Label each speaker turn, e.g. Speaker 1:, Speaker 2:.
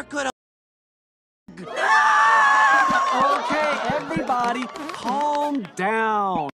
Speaker 1: there could have.
Speaker 2: Okay, everybody, calm down.